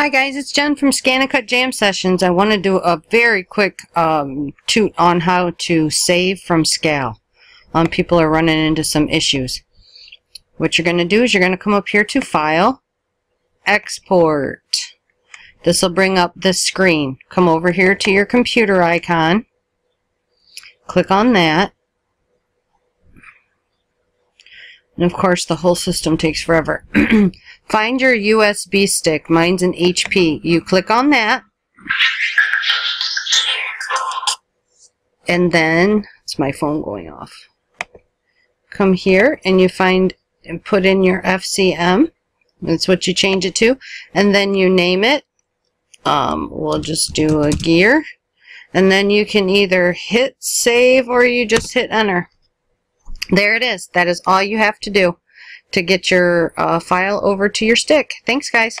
Hi guys, it's Jen from ScanNCut Jam Sessions. I want to do a very quick um, toot on how to save from Scal. Um, people are running into some issues. What you're going to do is you're going to come up here to File, Export. This will bring up this screen. Come over here to your computer icon. Click on that. And of course the whole system takes forever. Find your USB stick. Mine's an HP. You click on that. And then, it's my phone going off. Come here and you find and put in your FCM. That's what you change it to. And then you name it. Um, we'll just do a gear. And then you can either hit save or you just hit enter. There it is. That is all you have to do to get your uh, file over to your stick. Thanks, guys.